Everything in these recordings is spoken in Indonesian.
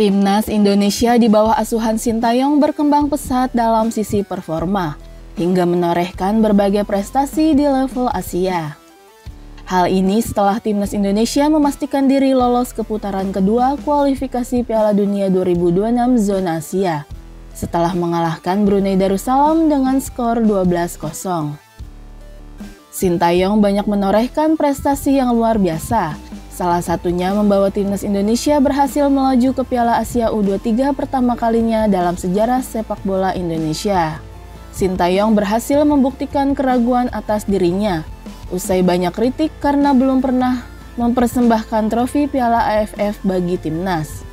Timnas Indonesia di bawah asuhan Sintayong berkembang pesat dalam sisi performa, hingga menorehkan berbagai prestasi di level Asia. Hal ini setelah Timnas Indonesia memastikan diri lolos ke putaran kedua kualifikasi Piala Dunia 2026 zona Asia, setelah mengalahkan Brunei Darussalam dengan skor 12-0. Sintayong banyak menorehkan prestasi yang luar biasa, Salah satunya membawa timnas Indonesia berhasil melaju ke Piala Asia U23 pertama kalinya dalam sejarah sepak bola Indonesia. Sintayong berhasil membuktikan keraguan atas dirinya, usai banyak kritik karena belum pernah mempersembahkan trofi Piala AFF bagi timnas.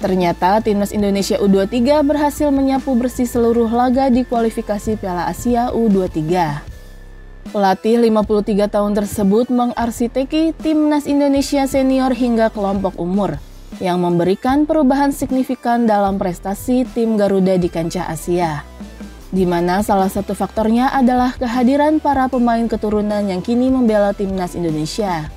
Ternyata timnas Indonesia U23 berhasil menyapu bersih seluruh laga di kualifikasi Piala Asia U23. Pelatih 53 tahun tersebut mengarsiteki timnas Indonesia senior hingga kelompok umur yang memberikan perubahan signifikan dalam prestasi tim Garuda di kancah Asia. Di mana salah satu faktornya adalah kehadiran para pemain keturunan yang kini membela timnas Indonesia.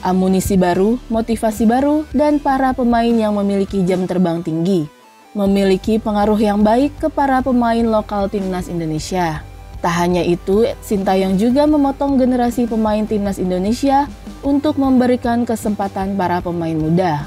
Amunisi baru, motivasi baru, dan para pemain yang memiliki jam terbang tinggi memiliki pengaruh yang baik ke para pemain lokal timnas Indonesia. Tak hanya itu, Sintayong juga memotong generasi pemain timnas Indonesia untuk memberikan kesempatan para pemain muda.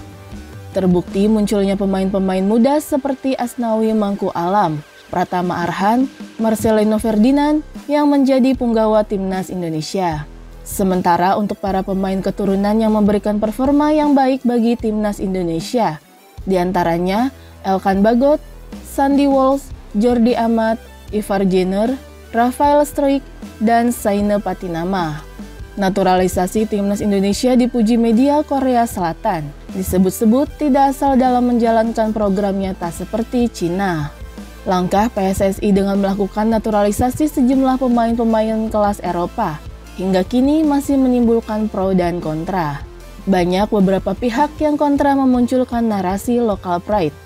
Terbukti munculnya pemain-pemain muda seperti Asnawi Mangku Alam, Pratama Arhan, Marcelino Ferdinand yang menjadi punggawa timnas Indonesia. Sementara untuk para pemain keturunan yang memberikan performa yang baik bagi timnas Indonesia, di antaranya Elkan Bagot, Sandy Walsh, Jordi Amat, Ivar Jenner, Rafael Struik, dan Saine Patinama. Naturalisasi timnas Indonesia dipuji media Korea Selatan. Disebut-sebut tidak asal dalam menjalankan programnya tak seperti Cina. Langkah PSSI dengan melakukan naturalisasi sejumlah pemain-pemain kelas Eropa hingga kini masih menimbulkan pro dan kontra. Banyak beberapa pihak yang kontra memunculkan narasi lokal pride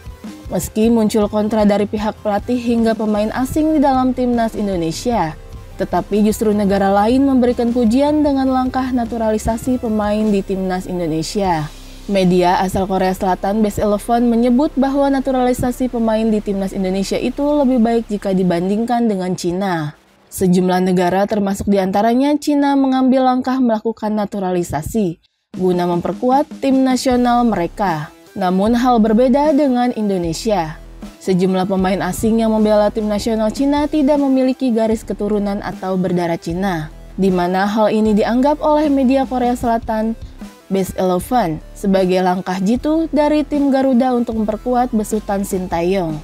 Meski muncul kontra dari pihak pelatih hingga pemain asing di dalam timnas Indonesia, tetapi justru negara lain memberikan pujian dengan langkah naturalisasi pemain di timnas Indonesia. Media asal Korea Selatan Best Eleven menyebut bahwa naturalisasi pemain di timnas Indonesia itu lebih baik jika dibandingkan dengan Cina. Sejumlah negara termasuk di antaranya Cina mengambil langkah melakukan naturalisasi guna memperkuat tim nasional mereka. Namun hal berbeda dengan Indonesia. Sejumlah pemain asing yang membela tim nasional Cina tidak memiliki garis keturunan atau berdarah Cina, di mana hal ini dianggap oleh media Korea Selatan Best Eleven sebagai langkah jitu dari tim Garuda untuk memperkuat besutan Sintayong.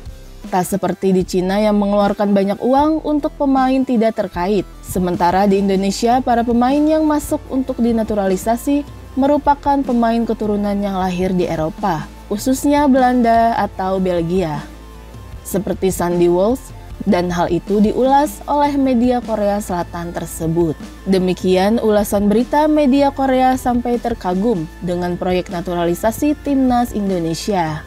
Tak seperti di Cina yang mengeluarkan banyak uang untuk pemain tidak terkait. Sementara di Indonesia, para pemain yang masuk untuk dinaturalisasi merupakan pemain keturunan yang lahir di Eropa, khususnya Belanda atau Belgia, seperti Sandy Walsh, dan hal itu diulas oleh media Korea Selatan tersebut. Demikian ulasan berita media Korea sampai terkagum dengan proyek naturalisasi timnas Indonesia.